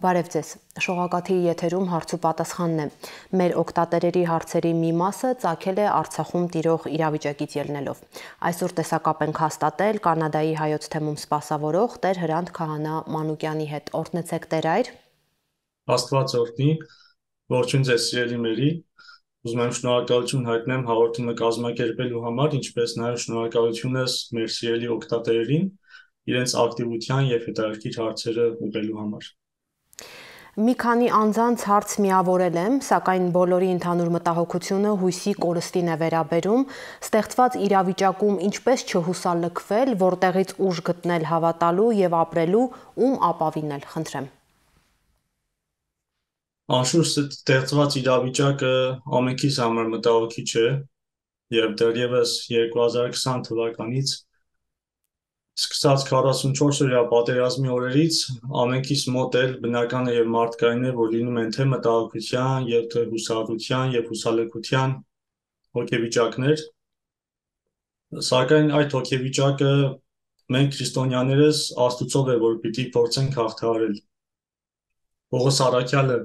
Բարև ձեզ։ Շողակաթի եթերում հարց ու պատասխանն է։ Մեր օկտատերերի հարցերի մի մասը ցակել է Արցախում տիրող իրավիճակից ելնելով։ Այսօր տեսակապ ենք հաստատել Կանադայի հայոց թեմում սպասավորող Տեր Հրանտ Քահանա Մանուկյանի հետ։ Օրհնեցեք Տեր այր։ Աստված օրհնի։ Ողջույն ձեզ սիրելի մերի։ Ուզում եմ շնորհակալություն հայտնեմ հաղորդումը կազմակերպելու համար, ինչպես նաև շնորհակալությունս մեր սիրելի օկտատերերին իրենց ակտիվության եւ հետաքրքիր հարցերը ուղղելու համար։ Մի քանի անձանց հարց միավորել եմ, սակայն բոլորի ընդհանուր մտահոգությունը հույսի կորստին է վերաբերում, ստեղծված իրավիճակում ինչպես չհուսալքվել, որտեղից ուժ գտնել հավատալու եւ ապրելու, ում ապավինել, խնդրեմ։ Անշուշտ ստեղծված իրավիճակը ամենքիս համար մտահոգիչ է եւ դեռևս 2020 թվականից Սկսած 44-օրյա պատերազմի օրերից ամենքիս մոտ էլ բնական է եւ մարդկային է, որ լինում են թե մտահոգության, եւ թե հուսահատության եւ հուսալքության հոգեվիճակներ։ Սակայն այդ հոգեվիճակը մենք քրիստոնյաներս Աստուծով է, որ պիտի փորձենք հաղթահարել։ Պողոս Արաքյալը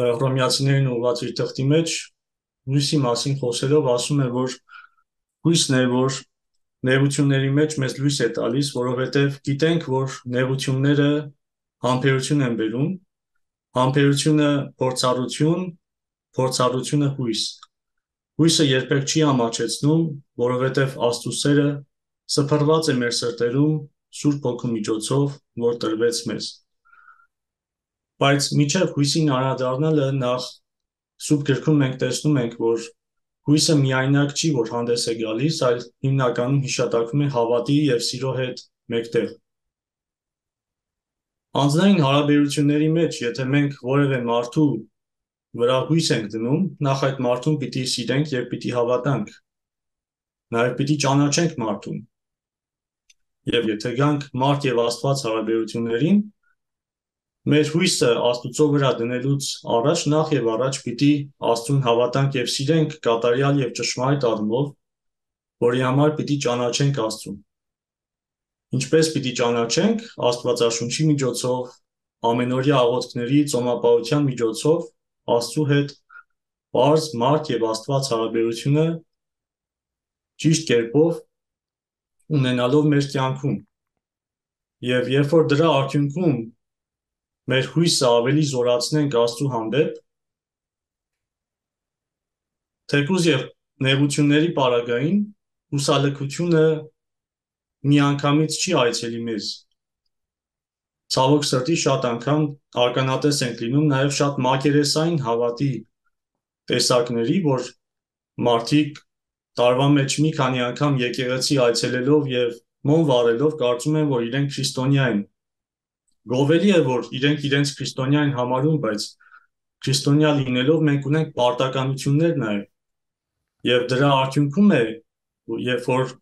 Հռոմեացիներին ուղղված իր թղթի մեջ հույսի մասին խոսելով ասում է, որ հույսն է, որ նեղությունների մեջ մեզ լույս է տալիս, որովհետև գիտենք, որ նեղությունները համբերություն են բերում, համբերությունը փորձառություն, փորձառությունը հույս։ Հույսը երբեք չի ամաչեցնում, որովհետև Աստծուսերը սփռված է մեր սրտերում Սուրբ Հոգու միջոցով, որ տրվեց մեզ։ Բայց միջև հույսին անդրադառնալը նախ Սուրբ գրքում մենք տեսնում ենք, որ Հույսը միայնակ չի, որ հանդես է գալիս, այլ հիմնականում հիշատակվում է հավատի եւ սիրո հետ մեկտեղ։ Անձնային հարաբերությունների մեջ, եթե մենք որևէ մարդու վրա հույս ենք դնում, նախ այդ մարդուն պիտի սիրենք եւ պիտի հավատանք։ Նաեւ պիտի ճանաչենք մարդուն։ Եվ եթե գանք մարդ եւ Աստված հարաբերություններին, մեր հույսը Աստուծո վրա դնելուց առաջ նախ եւ առաջ պիտի Աստծուն հավատանք եւ սիրենք կատարյալ եւ ճշմարիտ առումով, որի համար պիտի ճանաչենք Աստծուն։ Ինչպես պիտի ճանաչենք Աստվածաշունչի միջոցով, ամենօրյա աղոթքների, ծոմապահության միջոցով Աստծու հետ բարձ մարդ եւ Աստված հարաբերությունը ճիշտ կերպով ունենալով մեր կյանքում։ Եվ երբ որ դրա արդյունքում մեր հույսը ավելի զորացնենք Աստծո հանդեպ, թեկուզ եւ նեղությունների պարագային հուսալքությունը միանգամից չի այցելի մեզ։ Ցավոք սրտի շատ անգամ ականատես ենք լինում նաև շատ մակերեսային հավատի տեսակների, որ մարդիկ տարվա մեջ մի քանի անգամ եկեղեցի այցելելով եւ մոն վարելով կարծում են, որ իրենք քրիստոնյա են Գովելի է, որ իրենք իրենց քրիստոնյա են համարում, բայց քրիստոնյա լինելով մենք ունենք պարտականություններ նաև։ Եվ դրա արդյունքում է, երբ որ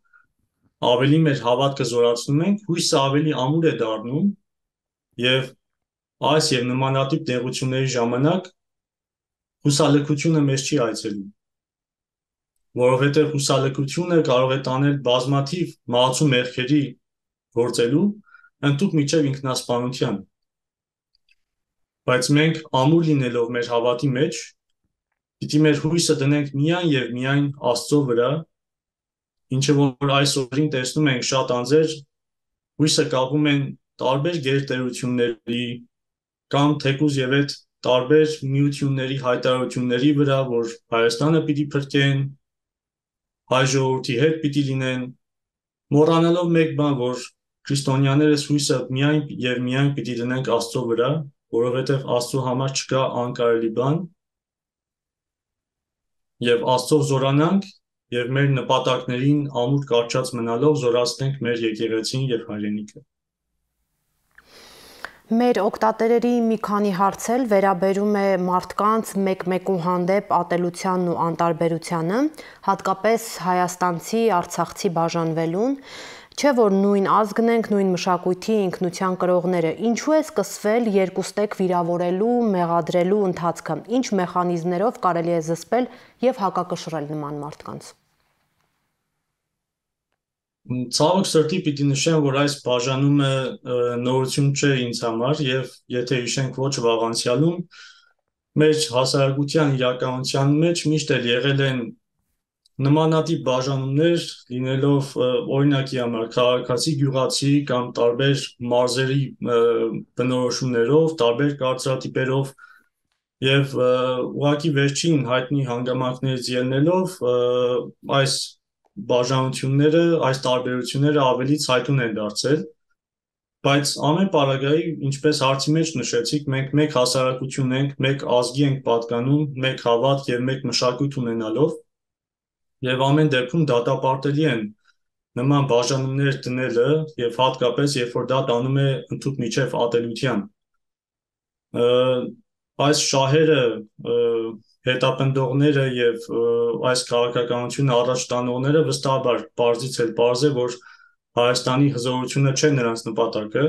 ավելի մեր հավատքը զորացնում ենք, հույսը ավելի ամուր է դառնում եւ այս եւ նմանատիպ տեղությունների ժամանակ հուսալքությունը մեզ չի այցելում որովհետև հուսալքությունը կարող է տանել բազմաթիվ մահացու մեղքերի գործելու ընդդուք միջև ինքնասպանության։ Բայց մենք ամուր լինելով մեր հավատի մեջ, պիտի մեր հույսը դնենք միայն եւ միայն Աստծո վրա, ինչը որ այս օրին տեսնում ենք շատ անձեր հույսը կապում են տարբեր գերտերությունների կամ թեկուզ եւ այդ տարբեր միությունների հայտարարությունների վրա, որ Հայաստանը պիտի փրկեն, հայ ժողովրդի հետ պիտի լինեն, մոռանալով մեկ բան, որ քրիստոնյաներս հույսը միայն եւ միայն պիտի դնենք Աստծո վրա, որովհետեւ Աստծո համար չկա անկարելի բան։ Եվ Աստծով զորանանք եւ մեր նպատակներին ամուր կարճած մնալով զորացնենք մեր եկեղեցին եւ հայրենիքը։ Մեր օկտատերերի մի քանի հարց էլ վերաբերում է մարդկանց մեկ-մեկու հանդեպ ատելությանն ու անտարբերությանը, հատկապես հայաստանցի, արցախցի բաժանվելուն։ Չէ որ նույն ազգն ենք, նույն մշակույթի ինքնության կրողները։ Ինչու է սկսվել երկուստեք վիրավորելու, մեղադրելու ընթացքը։ Ինչ մեխանիզմներով կարելի է զսպել եւ հակակշռել նման մարդկանց։ Ցավոք սրտի պիտի նշեմ, որ այս բաժանումը նորություն չէ ինձ համար եւ եթե հիշենք ոչ վաղանցյալում մեր հասարակության իրականության մեջ միշտ էլ եղել են նմանատիպ բաժանումներ լինելով օրինակի համար քաղաքացի գյուղացի կամ տարբեր մարզերի բնորոշումներով, տարբեր կարծրատիպերով եւ ուղակի վերջին հայտնի հանգամանքներից ելնելով այս բաժանությունները, այս տարբերությունները ավելի ցայտուն են դարձել բայց ամեն պարագայի ինչպես հարցի մեջ նշեցիք մենք մեկ հասարակություն ենք մեկ ազգի ենք պատկանում մեկ հավատ եւ մեկ մշակույթ ունենալով եւ ամեն դեպքում դատապարտելի են նման բաժանումներ տնելը եւ հատկապես երբ որ դա տանում է ընդཐུպ միջև ատելության այս շահերը հետապնդողները եւ այս քաղաքականությունը առաջ տանողները վստահաբար բարձից էլ բարձ է որ Հայաստանի հզորությունը չէ նրանց նպատակը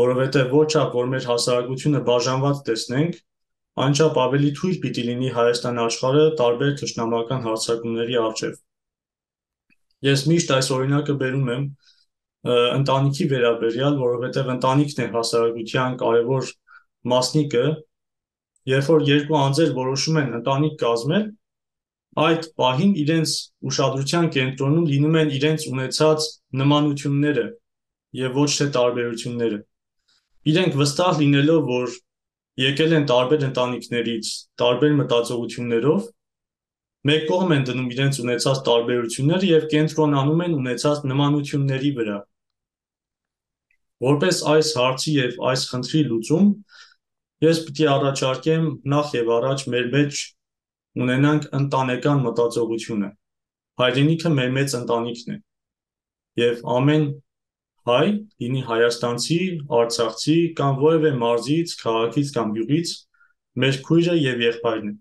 որովհետեւ ոչ ապ որ մեր հասարակությունը բաժանված տեսնենք անչափ ավելի թույլ պիտի լինի Հայաստան աշխարհը տարբեր ճշնամական հարցակումների առջև։ Ես միշտ այս օրինակը բերում եմ ընտանիքի վերաբերյալ, որովհետև ընտանիքն է հասարակության կարևոր մասնիկը, երբ որ երկու անձեր որոշում են ընտանիք կազմել, այդ պահին իրենց ուշադրության կենտրոնում լինում են իրենց ունեցած նմանությունները եւ ոչ թե տարբերությունները։ Իրենք վստահ լինելով, որ եկել են տարբեր ընտանիքներից, տարբեր մտածողություններով, մեկ կողմ են դնում իրենց ունեցած տարբերությունները եւ կենտրոնանում են ունեցած նմանությունների վրա։ Որպես այս հարցի եւ այս խնդրի լուծում ես պիտի առաջարկեմ նախ եւ առաջ մեր մեջ ունենանք ընտանեկան մտածողությունը։ Հայրենիքը մեր մեծ ընտանիքն է։ Եվ ամեն հայ, լինի հայաստանցի, արցախցի կամ որևէ մարզից, քաղաքից կամ գյուղից, մեր քույրը եւ եղբայրն է։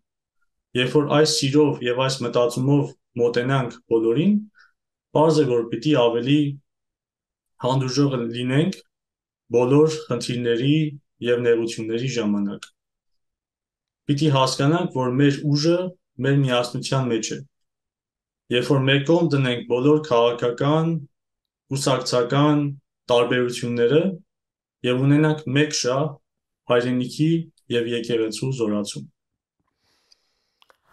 Երբ որ այս սիրով եւ այս մտածումով մոտենանք բոլորին, բարձր որ պիտի ավելի հանդուրժող լինենք բոլոր խնդիրների եւ նեղությունների ժամանակ։ Պիտի հասկանանք, որ մեր ուժը մեր միասնության մեջ է։ Երբ որ մեկ կողմ դնենք բոլոր քաղաքական, կուսակցական տարբերությունները եւ ունենանք մեկ շահ հայրենիքի եւ եկեղեցու զորացում։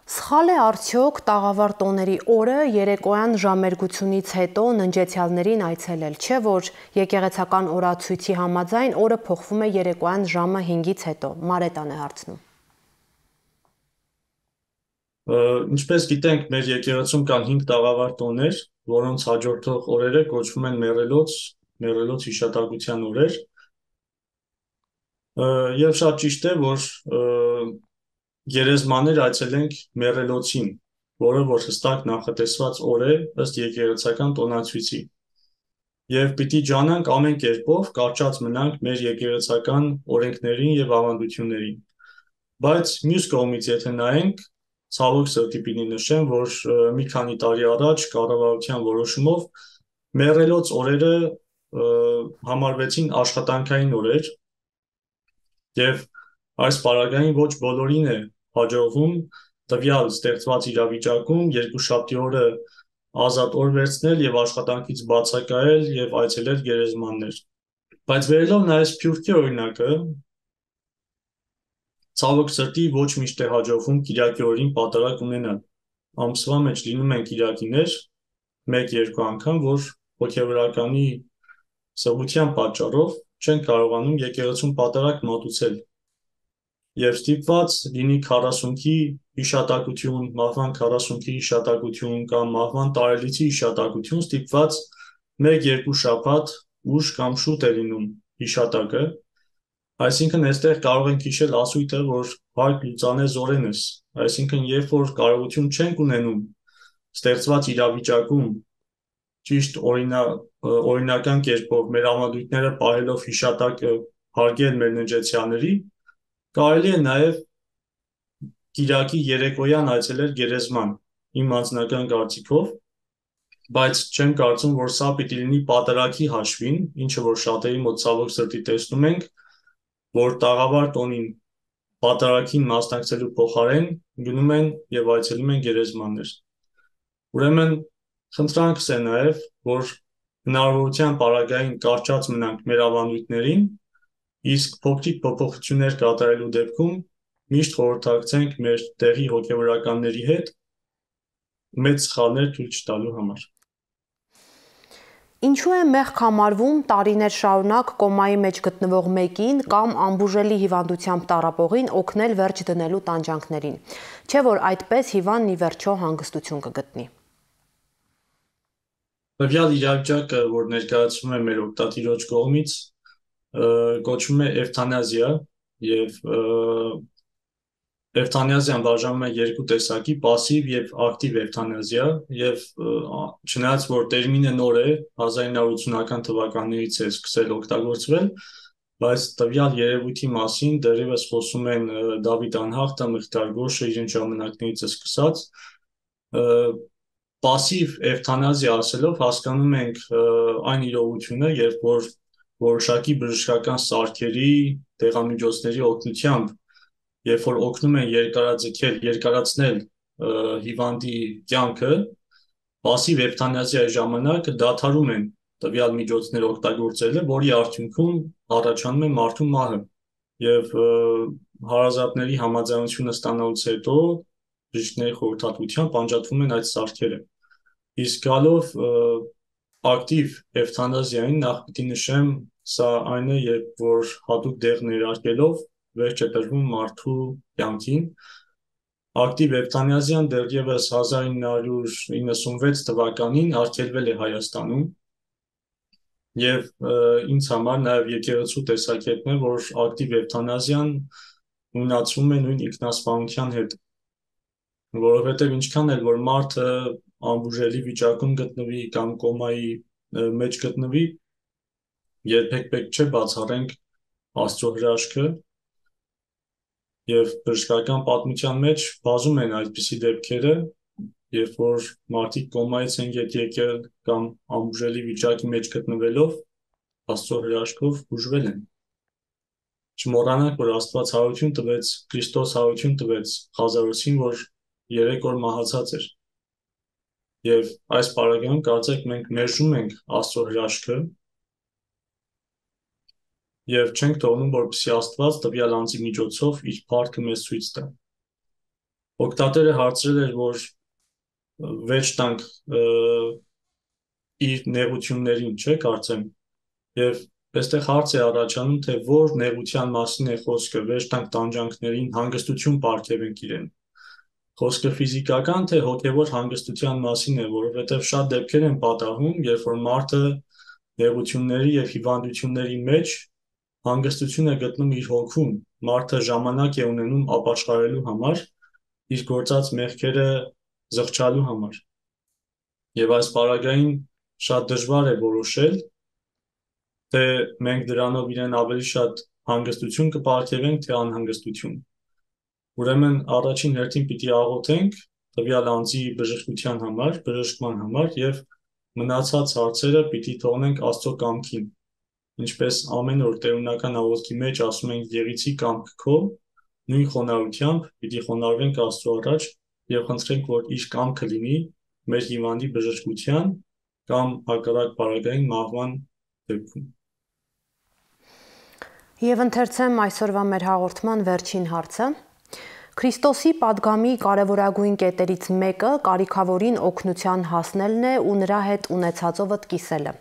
Սխալ է արդյոք տաղավար տոների օրը երեկոյան ժամերգությունից հետո ննջեցյալներին այցելել, չէ՞ որ եկեղեցական օրացույցի համաձայն օրը փոխվում է երեկոյան ժամը 5-ից հետո։ Մարետան է հարցնում։ Ինչպես գիտենք, մեր եկեղեցում կան 5 տաղավար տոներ, որոնց հաջորդող օրերը կոչվում են մեռելոց, մեռելոց հիշատակության օրեր։ Եվ շատ ճիշտ է, որ գերեզմաներ այցելենք մեռելոցին, որը որ հստակ նախատեսված օր է ըստ եկեղեցական տոնացույցի։ Եվ պիտի ջանանք ամեն կերպով կարճած մնանք մեր եկեղեցական օրենքներին եւ ավանդություններին։ Բայց մյուս կողմից եթե նայենք, ցավոք սրտի պիտի նշեմ, որ մի քանի տարի առաջ կառավարության որոշումով մեռելոց օրերը համարվեցին աշխատանքային օրեր եւ այս պարագային ոչ բոլորին է հաջողվում տվյալ ստեղծված իրավիճակում երկու շաբթի օրը ազատ օր վերցնել եւ աշխատանքից բացակայել եւ այցելել գերեզմաններ։ Բայց վերելով նայես Փյուրքի օրինակը, Ցավոք սրտի ոչ միշտ է հաջողվում Կիրակի օրին պատարակ ունենալ։ Ամսվա մեջ լինում են Կիրակիներ 1-2 անգամ, որ հոգեվրականի սղության պատճառով չեն կարողանում եկեղեցուն պատարակ մատուցել։ Եվ ստիպված լինի 40-ի հիշատակություն, մահվան 40-ի հիշատակություն կամ մահվան տարելիցի հիշատակություն ստիպված 1-2 շաբաթ ուշ կամ շուտ է լինում հիշատակը Այսինքն այստեղ կարող ենք հիշել ասույթը, որ հարկ լուծանե զորենս, այսինքն երբ որ կարողություն չենք ունենում ստեղծված իրավիճակում ճիշտ օրինա օրինական կերպով մեր ամալույթները ողելով հիշատակը հարգել մեր նջեցյաների, կարելի է նաև Կիրակի երեկոյան այցելել գերեզման իմ անձնական կարծիքով, բայց չեմ կարծում, որ սա պիտի լինի պատարակի հաշվին, ինչը որ շատերի մոտ ցավոք սրտի տեսնում ենք, որ տաղավար տոնին պատարակին մասնակցելու փոխարեն գնում են եւ այցելում են գերեզմաններ։ Ուրեմն խնդրանքս է նաեւ, որ հնարավորության պարագային կարճած մնանք մեր ավանդույթներին, իսկ փոքրիկ փոփոխություններ կատարելու դեպքում միշտ խորհրդակցենք մեր տեղի հոգեվորականների հետ մեծ սխալներ թույլ չտալու համար։ Ինչու է մեղք համարվում տարիներ շարունակ կոմայի մեջ գտնվող մեկին կամ ամբուժելի հիվանդությամբ տարապողին օգնել վերջ դնելու տանջանքներին։ Չէ որ այդպես հիվանդն ի վերջո հանգստություն կգտնի։ Տվյալ իրավիճակը, որ ներկայացվում է մեր օգտատիրոջ կողմից, կոչվում է էվթանազիա եւ Էվթանազիան բաժանում է երկու տեսակի՝ пассив եւ ակտիվ էվթանազիա, եւ չնայած որ տերմինը նոր է, 1980-ական թվականներից է սկսել օգտագործվել, բայց տվյալ երևույթի մասին դեռևս խոսում են Դավիթ Անհախտը, Մղտար Գոշը իրեն ժամանակներից սկսած пассив էվթանազիա ասելով հասկանում ենք այն իրողությունը, երբ որ որոշակի բժշկական սարքերի, տեղամիջոցների օգնությամբ երբ որ օգնում են երկարաձգել, երկարացնել հիվանդի կյանքը, բասի վեպտանազիայի ժամանակ դադարում են տվյալ միջոցներ օգտագործելը, որի արդյունքում առաջանում է մարդու մահը։ Եվ հարազատների համաձայնությունը ստանալուց հետո բժիշկների խորհրդատվությամբ անջատվում են այդ սարքերը։ Իսկ գալով ակտիվ էվթանազիային նախ պիտի նշեմ, սա այն է, երբ որ հատուկ դեղ ներարկելով վերջ է տրվում մարդու կյանքին։ Ակտիվ էվթանազիան դեռևս 1996 թվականին արգելվել է Հայաստանում եւ ինձ համար նաեւ եկեղեցու տեսակետն է, որ ակտիվ էվթանազիան ունացում է նույն ինքնասպանության հետ որովհետեւ ինչքան էլ որ մարդը ամբուժելի վիճակում գտնվի կամ կոմայի մեջ գտնվի երբեք պետք չէ բացառենք աստծո հրաշքը եւ բժշկական պատմության մեջ բազում են այդպիսի դեպքերը, երբ որ մարդիկ կոմայից են ետ եկել կամ ամբուժելի վիճակի մեջ գտնվելով Աստծո հրաշքով բուժվել են։ Չմոռանանք, որ Աստված հարություն տվեց, Քրիստոս հարություն տվեց Ղազարոսին, որ 3 օր մահացած էր։ Եվ այս բարագայում կարծեք մենք մերժում ենք Աստծո հրաշքը, եւ չենք թողնում, որպեսզի Աստված տվյալ անձի միջոցով իր փառքը մեզ ցույց տա։ Օկտատերը հարցրել էր, որ վեճ տանք իր նեղություններին, չէ՞, կարծեմ։ Եվ այստեղ հարց է առաջանում, թե որ նեղության մասին է խոսքը, վեճ տանք տանջանքներին, հանգստություն ապարգևենք իրեն։ Խոսքը ֆիզիկական թե հոգևոր հանգստության մասին է, որովհետև շատ դեպքեր են պատահում, երբ որ մարդը նեղությունների եւ հիվանդությունների մեջ հանգստություն է գտնում իր հոգում, մարդը ժամանակ է ունենում ապաշխարելու համար, իր գործած մեղքերը զղջալու համար։ Եվ այս параգրաֆին շատ դժվար է որոշել, թե մենք դրանով իրեն ավելի շատ հանգստություն կպարգևենք, թե անհանգստություն։ Ուրեմն առաջին հերթին պիտի աղոթենք տվյալ անձի բժշկության համար, բժշկման համար եւ մնացած հարցերը պիտի թողնենք Աստծո կամքին ինչպես ամեն օր տերունական աղոթքի մեջ ասում ենք եղիցի կամք քո նույն խոնարհությամբ պիտի խոնարհվենք Աստծո առաջ եւ խնդրենք որ իր կամքը լինի մեր հիվանդի բժշկության կամ հակառակ բարակային մահվան դեպքում Եվ ընթերցեմ այսօրվա մեր հաղորդման վերջին հարցը։ Քրիստոսի падգամի կարևորագույն կետերից մեկը կարիքավորին օգնության հասնելն է ու նրա հետ ունեցածովդ կիսելը։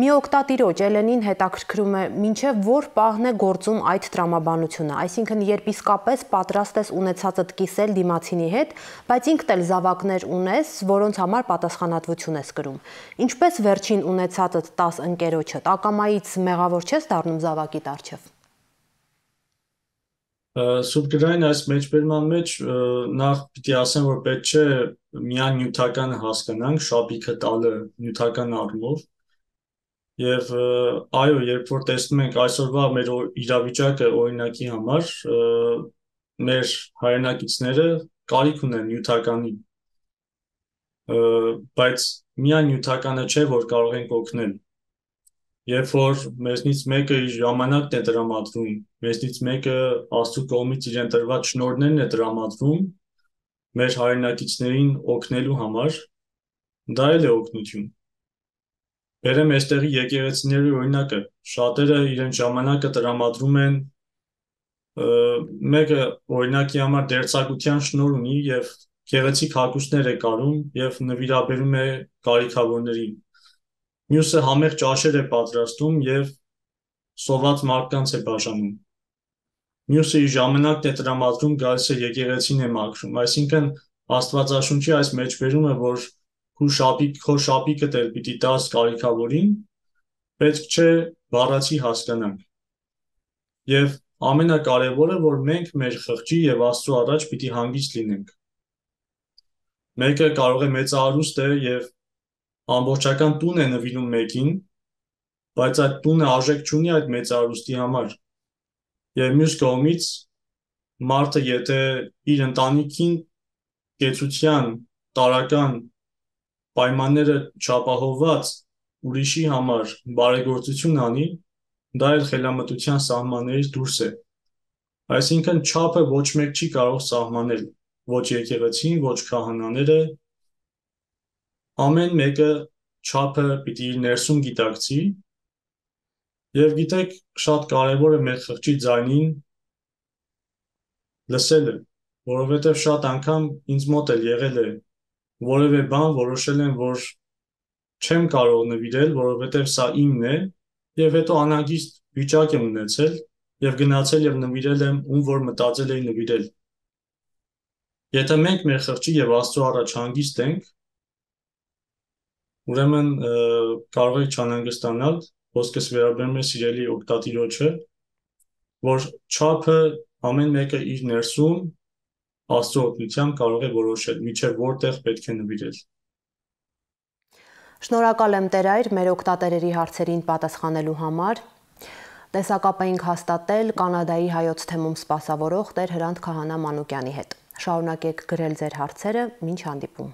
Մի օկտատիրոջ Էլենին հետաքրքրում է, ինչև որ պահն է գործում այդ տրամաբանությունը, այսինքն երբ իսկապես պատրաստ ես ունեցածդ կիսել դիմացինի հետ, բայց ինքդ էլ զավակներ ունես, որոնց համար պատասխանատվություն ես կրում։ Ինչպես վերջին ունեցածդ 10 ընկերոջը, ակամայից մեղավոր չես դառնում զավակի տարչև։ Սուբգրային այս մեջբերման մեջ նախ պիտի ասեմ, որ պետք չէ միան նյութականը հասկանանք, շապիկը տալը նյութական առումով, Եվ այո, երբ որ տեսնում ենք այսօրվա մեր իրավիճակը օրինակի համար, մեր հայրենակիցները կարիք ունեն նյութականի բայց միայն նյութականը չէ, որ կարող ենք օգնել։ Երբ որ մեզնից մեկը իր ժամանակն է դրամատվում, մեզնից մեկը Աստծո կողմից իրեն տրված շնորհներն է դրամատվում մեր հայրենակիցներին օգնելու համար, դա էլ է օգնություն Բերեմ այստեղի եկեղեցիների օրինակը։ Շատերը իրեն ժամանակը տրամադրում են մեկը օրինակի համար դերցակության շնոր ունի եւ գեղեցիկ հագուստներ է կարում եւ նվիրաբերում է կարիքավորներին։ Մյուսը համեղ ճաշեր է պատրաստում եւ սոված մարդկանց է բաժանում։ Մյուսը իր ժամանակն է տրամադրում գալիս է եկեղեցին է մաքրում, այսինքն Աստվածաշունչի այս մեջբերումը, որ քու շապիկ քո շապիկը դեր պիտի տաս կարիքավորին, պետք չէ բառացի հասկանանք։ Եվ ամենակարևորը, որ մենք մեր խղճի եւ Աստծո առաջ պիտի հանգիստ լինենք։ Մեկը կարող է մեծարուստ է եւ ամբողջական տուն է նվիրում մեկին, բայց այդ տունը արժեք չունի այդ մեծարուստի համար։ Եվ մյուս կողմից մարդը եթե իր ընտանիքին կեցության տարական պայմանները չապահովված ուրիշի համար բարեգործություն անի, դա էլ խելամտության սահմաններից դուրս է։ Այսինքն չափը ոչ մեկ չի կարող սահմանել, ոչ եկեղեցին, ոչ քահանաները, ամեն մեկը չափը պիտի ներսում գիտակցի եւ գիտեք շատ կարեւոր է մեր խղճի ձայնին լսելը, որովհետեւ շատ անգամ ինձ մոտ էլ եղել է որևէ բան որոշել եմ, որ չեմ կարող նվիրել, որովհետեւ սա իմն է եւ հետո անհագիստ վիճակ եմ ունեցել եւ գնացել եւ նվիրել եմ ում որ մտածել էի նվիրել։ Եթե մենք մեր խղճի եւ Աստծո առաջ հանգիստ ենք, ուրեմն կարող եք չանհանգստանալ, ոսկես վերաբերում է սիրելի օկտատիրոջը, որ չափը ամեն մեկը իր ներսում Աստծո օգնությամբ կարող է որոշել, միջև որտեղ պետք է նվիրել։ Շնորհակալ եմ Տեր այր մեր օկտատերերի հարցերին պատասխանելու համար։ Տեսակապ էինք հաստատել Կանադայի հայոց թեմում սպասավորող Տեր Հրանտ Քահանա Մանուկյանի հետ։ Շարունակեք գրել ձեր հարցերը, ինչ հանդիպում։